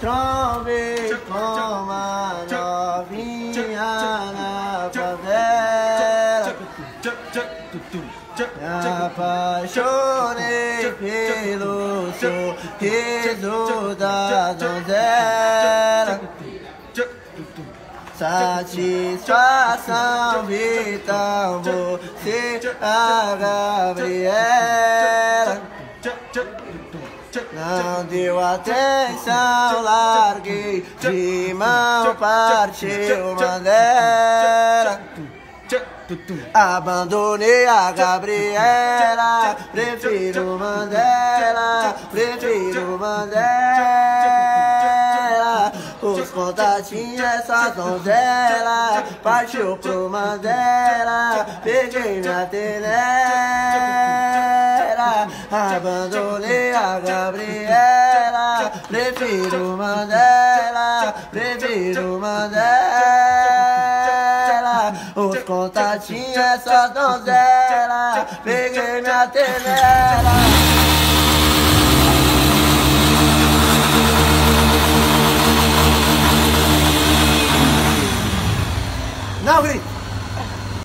trombei com uma novinha na favela. Me apaixonei pelo sorriso da donzela. Satisfação vital, você a Gabriela. Não deu atenção, larguei de mão, partiu Mandela. Abandonei a Gabriela, prefiro Mandela, prefiro Mandela. Os contatinhos essa donzela, partiu pro Mandela, peguei minha tenera abandonei a Gabriela. Prefiro Mandela, prefiro Mandela. Os contatinhos, é só donzela. Peguei minha tenela. Não grite!